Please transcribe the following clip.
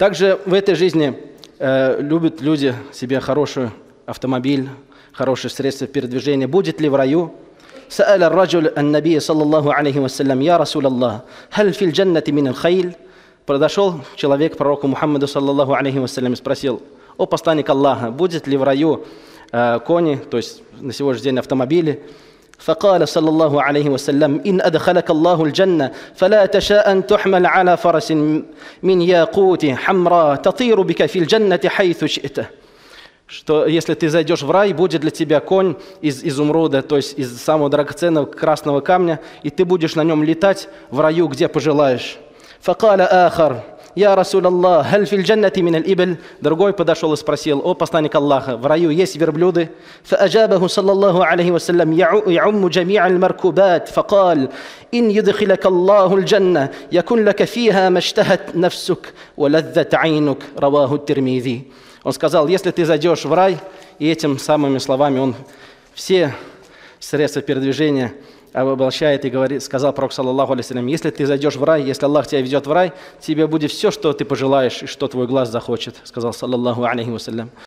Также в этой жизни э, любят люди себе хороший автомобиль, хорошее средство передвижения. Будет ли в раю? سأل الرجل النبي صلى الله عليه وسلم يا رسول الله هل في الجنة من الخيل Подошел человек к пророку Мухаммаду, саллаллаху алейхи вассалям, и спросил, «О посланник Аллаха, будет ли в раю э, кони, то есть на сегодняшний день автомобили?» فقال صلى الله عليه وسلم إن أدخلك الله الجنة فلا تشاء أن تحمل على فرس من ياقوت حمراء تطير بك في الجنة حيث شئت что если ты зайдешь в рай, будет для тебя конь из изумруда, то есть из самого драгоценного красного камня, и ты будешь на нем летать в раю, где пожелаешь. فقال آخر «Я Расул Аллах, халь фил джаннати мин аль Другой подошел и спросил, о посланник Аллаха, в раю есть верблюды? فأجابه صلى الله عليه وسلم يعم جميع المركوبات فقال إن يدخلك الله الجنة يكن لك فيها ما اشتهت نفسك ولذت عينك رواه الترمذي Он сказал, если ты зайдешь в рай, и этим самыми словами он все средства передвижения обобщает и говорит, сказал пророк, саллаллаху алейсалям, если ты зайдешь в рай, если Аллах тебя ведет в рай, тебе будет все, что ты пожелаешь и что твой глаз захочет, сказал, саллаллаху алейхи вассалям.